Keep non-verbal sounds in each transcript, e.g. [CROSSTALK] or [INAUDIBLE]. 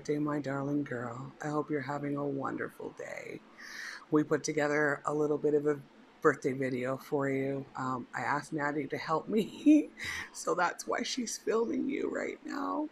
birthday, my darling girl. I hope you're having a wonderful day. We put together a little bit of a birthday video for you. Um, I asked Maddie to help me, [LAUGHS] so that's why she's filming you right now.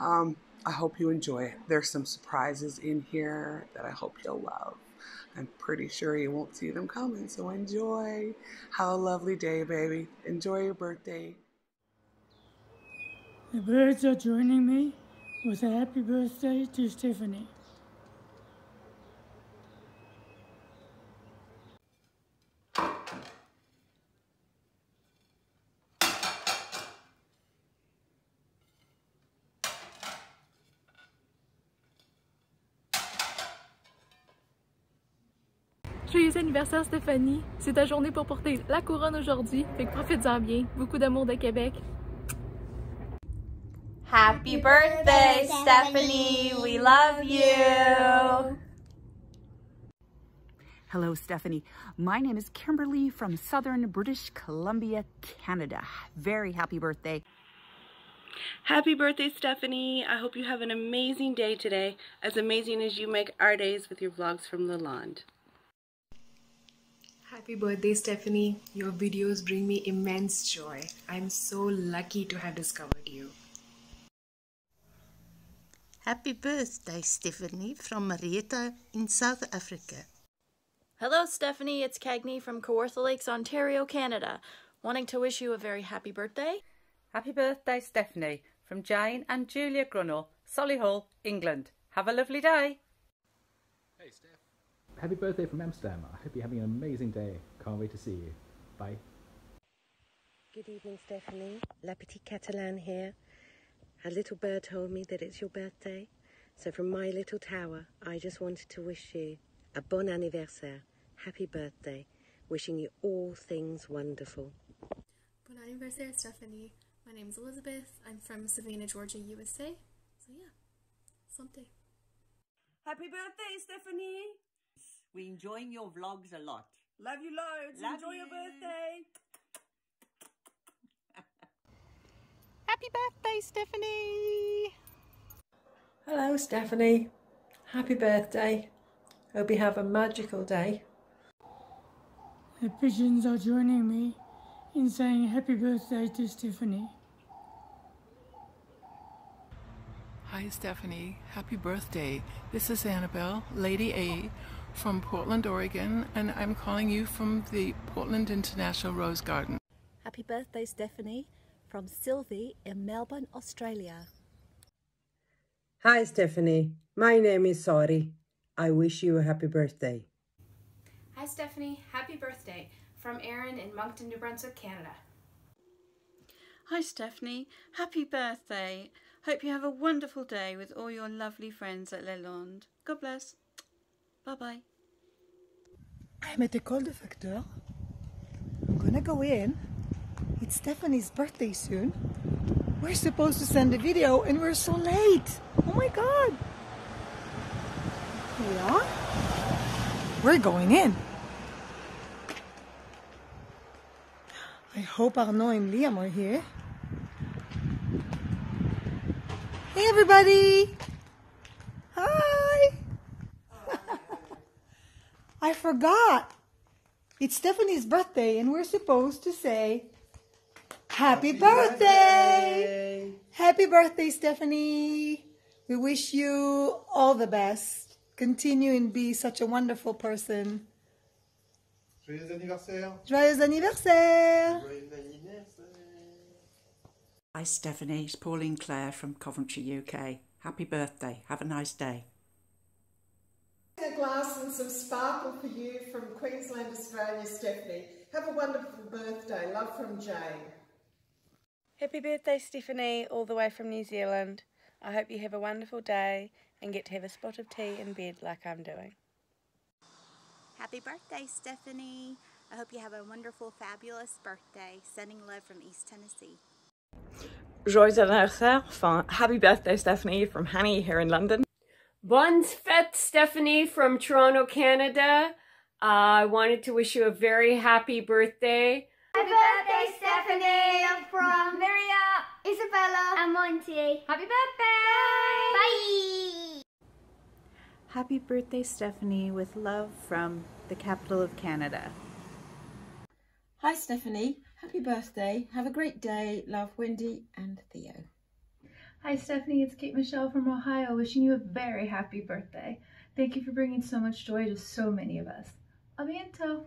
Um, I hope you enjoy it. There's some surprises in here that I hope you'll love. I'm pretty sure you won't see them coming, so enjoy. Have a lovely day, baby. Enjoy your birthday. The birds are joining me happy birthday to Stephanie. Joyeux anniversaire Stéphanie! C'est ta journée pour porter la couronne aujourd'hui, fait que profites-en bien. Beaucoup d'amour de Québec. Happy birthday, Stephanie! We love you! Hello, Stephanie. My name is Kimberly from Southern British Columbia, Canada. Very happy birthday. Happy birthday, Stephanie. I hope you have an amazing day today, as amazing as you make our days with your vlogs from Lalande. Happy birthday, Stephanie. Your videos bring me immense joy. I'm so lucky to have discovered you. Happy birthday, Stephanie, from Marietta in South Africa. Hello, Stephanie. It's Cagney from Kawartha Lakes, Ontario, Canada. Wanting to wish you a very happy birthday. Happy birthday, Stephanie, from Jane and Julia Grunnell, Solihull, England. Have a lovely day. Hey, Steph. Happy birthday from Amsterdam. I hope you're having an amazing day. Can't wait to see you. Bye. Good evening, Stephanie. La Petite Catalan here. A little bird told me that it's your birthday. So from my little tower, I just wanted to wish you a bon anniversaire. Happy birthday. Wishing you all things wonderful. Bon anniversaire, Stephanie. My name's Elizabeth. I'm from Savannah, Georgia, USA. So yeah, something. Happy birthday, Stephanie. We're enjoying your vlogs a lot. Love you loads. Love Enjoy you. your birthday. Happy birthday, Stephanie! Hello, Stephanie. Happy birthday. Hope you have a magical day. The pigeons are joining me in saying happy birthday to Stephanie. Hi, Stephanie. Happy birthday. This is Annabelle, Lady A, from Portland, Oregon, and I'm calling you from the Portland International Rose Garden. Happy birthday, Stephanie, from Sylvie in Melbourne, Australia. Hi, Stephanie. My name is Sari. I wish you a happy birthday. Hi, Stephanie. Happy birthday from Erin in Moncton, New Brunswick, Canada. Hi, Stephanie. Happy birthday. Hope you have a wonderful day with all your lovely friends at Lalande. God bless. Bye bye. I'm at the Col de Facteur. I'm gonna go in. It's Stephanie's birthday soon. We're supposed to send a video and we're so late. Oh my god. Here we are. We're going in. I hope Arnaud and Liam are here. Hey everybody! Hi! [LAUGHS] I forgot. It's Stephanie's birthday and we're supposed to say Happy, birthday! Happy birthday, Stephanie! We wish you all the best. Continue and be such a wonderful person. Joyeux anniversaire. Joyeux anniversaire! Hi, Stephanie. It's Pauline Clare from Coventry, UK. Happy birthday. Have a nice day. A glass and some sparkle for you from Queensland, Australia, Stephanie. Have a wonderful birthday. Love from Jane. Happy birthday, Stephanie, all the way from New Zealand. I hope you have a wonderful day and get to have a spot of tea in bed like I'm doing. Happy birthday, Stephanie. I hope you have a wonderful, fabulous birthday. Sending love from East Tennessee. Joyeux anniversaire, enfin, happy birthday, Stephanie, from Hanny here in London. Bonne fête, Stephanie from Toronto, Canada. Uh, I wanted to wish you a very happy birthday. Happy birthday, Stephanie! I'm from Maria, Isabella, and Auntie. Happy birthday. Bye. Happy birthday, Stephanie, with love from the capital of Canada. Hi, Stephanie. Happy birthday. Have a great day. Love, Wendy and Theo. Hi, Stephanie. It's Kate Michelle from Ohio, wishing you a very happy birthday. Thank you for bringing so much joy to so many of us. A bientôt.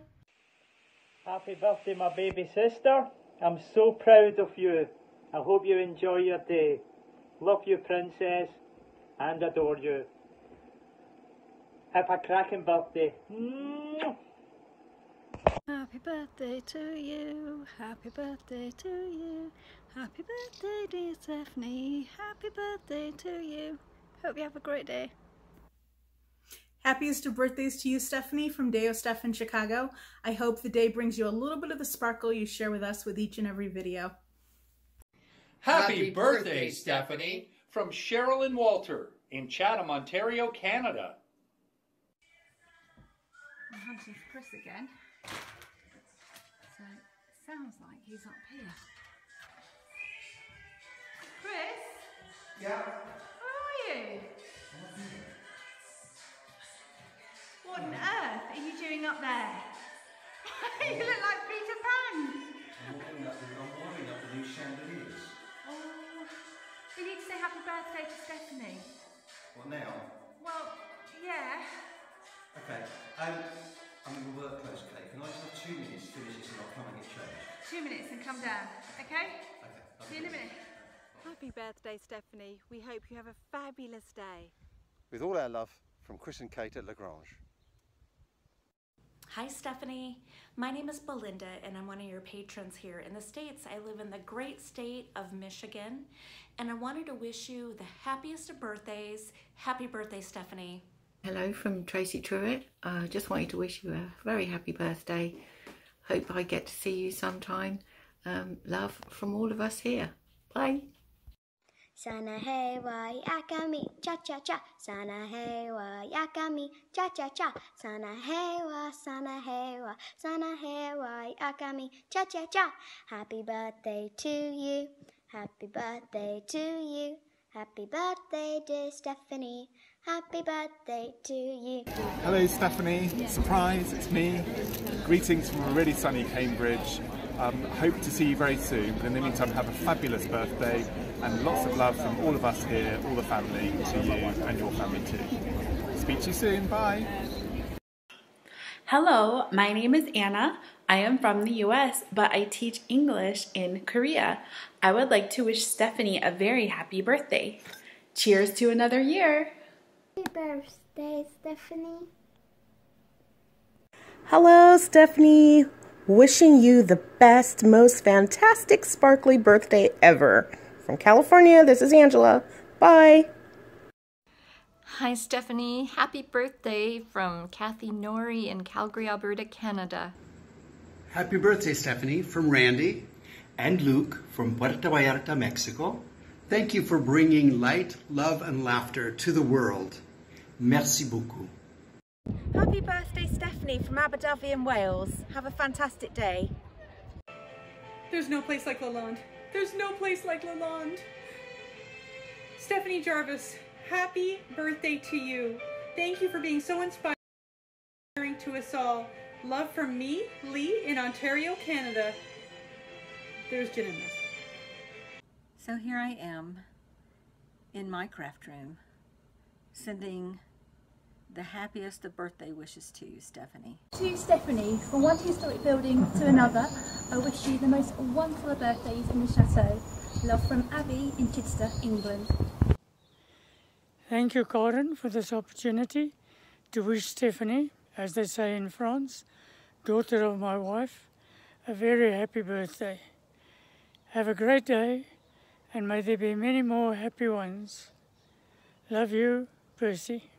Happy birthday, my baby sister. I'm so proud of you. I hope you enjoy your day. Love you, princess, and adore you. Have a cracking birthday. Happy birthday to you. Happy birthday to you. Happy birthday, dear Stephanie. Happy birthday to you. Hope you have a great day. Happiest of birthdays to you, Stephanie, from Deo Steph in Chicago. I hope the day brings you a little bit of the sparkle you share with us with each and every video. Happy, Happy birthday, birthday, Stephanie, from Cheryl and Walter in Chatham, Ontario, Canada. I'm hunting for Chris again. So it sounds like he's up here. Chris? Yeah. Where are you? What on earth are you doing up there? [LAUGHS] you look like Peter Pan. Now? Well, yeah. Okay. Um, I'm in the work clothes, Kate. Can I just have two minutes to finish this and I'll come and get changed? Two minutes and come down, okay? Okay. See you in a minute. Happy birthday, Stephanie. We hope you have a fabulous day. With all our love from Chris and Kate at Lagrange. Hi, Stephanie. My name is Belinda, and I'm one of your patrons here in the States. I live in the great state of Michigan, and I wanted to wish you the happiest of birthdays. Happy birthday, Stephanie. Hello from Tracy Truitt. I uh, just wanted to wish you a very happy birthday. Hope I get to see you sometime. Um, love from all of us here. Bye. Sana hewa yakami cha cha cha. Sana hewa yakami cha cha cha. Sana hewa, sana hewa, sana hewa yakami cha cha cha. Happy birthday to you. Happy birthday to you. Happy birthday, dear Stephanie. Happy birthday to you. Hello, Stephanie. Surprise, it's me. Greetings from a really sunny Cambridge. Um, hope to see you very soon. But in the meantime, have a fabulous birthday and lots of love from all of us here, all the family, to you and your family too. Speak to you soon. Bye. Hello, my name is Anna. I am from the US, but I teach English in Korea. I would like to wish Stephanie a very happy birthday. Cheers to another year. Happy birthday, Stephanie. Hello, Stephanie. Wishing you the best, most fantastic, sparkly birthday ever. From California, this is Angela. Bye. Hi, Stephanie. Happy birthday from Kathy Nori in Calgary, Alberta, Canada. Happy birthday, Stephanie, from Randy and Luke from Puerto Vallarta, Mexico. Thank you for bringing light, love, and laughter to the world. Merci beaucoup. Happy birthday, Stephanie, from Abu Dhabi in Wales. Have a fantastic day. There's no place like Lalande. There's no place like Lalande. Stephanie Jarvis, happy birthday to you. Thank you for being so inspiring to us all. Love from me, Lee, in Ontario, Canada. There's Jen in this. So here I am in my craft room sending the happiest of birthday wishes to you, Stephanie. To Stephanie, from one historic building to another, I wish you the most wonderful of birthdays in the chateau. Love from Abby in Chichester, England. Thank you, Corin, for this opportunity to wish Stephanie, as they say in France, daughter of my wife, a very happy birthday. Have a great day, and may there be many more happy ones. Love you, Percy.